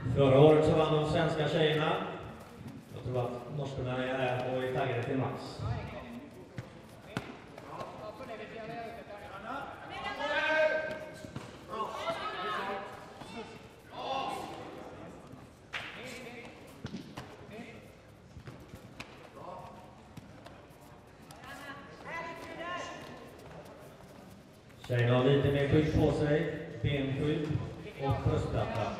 Förra svenska tjejerna. Jag tror att norskorna är här och är taggade till max. Tjejerna har lite mer skydd på sig, benskydd och bröstplatta.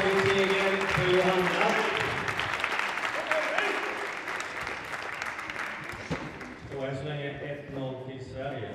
tävlingsseger för Johanna. Än så länge 1-0 till Sverige.